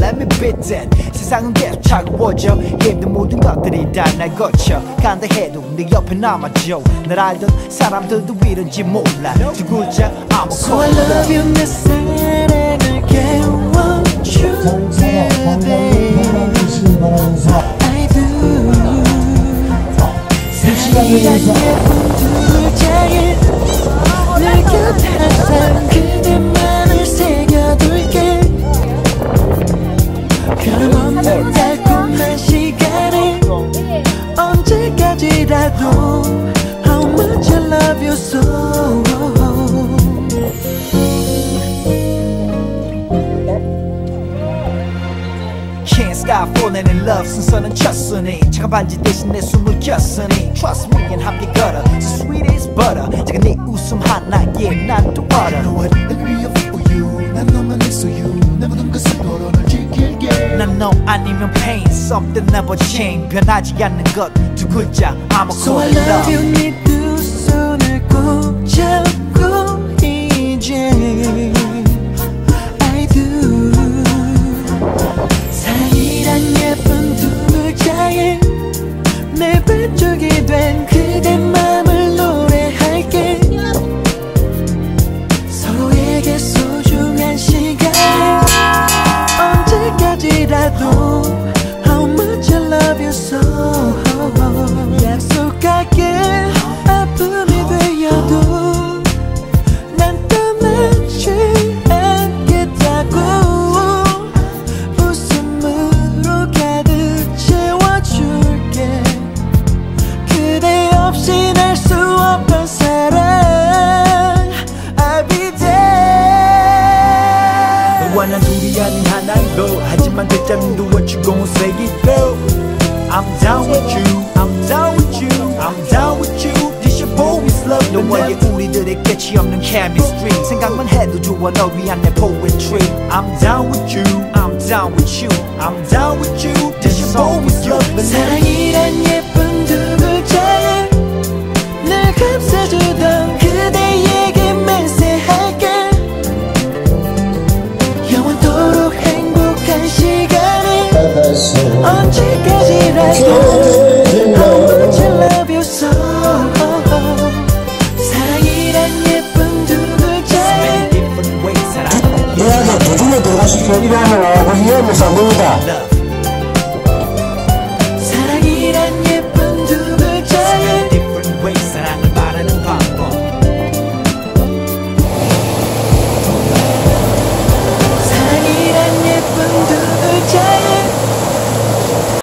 Let me beat that 세상은 계속 차가워져. 힘든 모든 것들이 다 날 거쳐. 간다 해도 네 옆에 남아줘. 날 알던 사람들도 이런지 몰라. 두 글자 아무 So I love you 내 사랑을 깨워줘 baby I do. 사랑이란 예쁜 Can't stop falling in love 순서는 쳤으니 차가운 반지 대신 내 숨을 켰으니 Trust me and 함께 걸어 So sweet as butter 작은 네 웃음 하나에 난또 얼어 know what? Let me up for you. 난 너만 있어 you. 내 모든 것을 걸어 널 지킬게. 난너 아니면 pain Something never change 변하지 않는 것 두 글자 I'm a So I call it love you love 네 언제까지라도 How much I love you so. 약속할게. 아픔이 되어도 난 떠나지 않겠다고. 웃음으로 가득 채워줄게. 그대 없이 날 수 없던 사랑. I'll be there. 너와 난 둘이 아닌 하나로 하지만 대자는 do what you gon' say it though I'm down with you I'm down with you I'm down with you This your boy's love 너와의 우리들의 끝이 없는 chemistry 생각만 해도 좋아 널 위한 내 poetry I'm down with you I'm down with you I'm down with you This your boy's love 사랑이란 예쁜 두 글자에 늘 감싸주던 그 이해하면서 안 됩니다.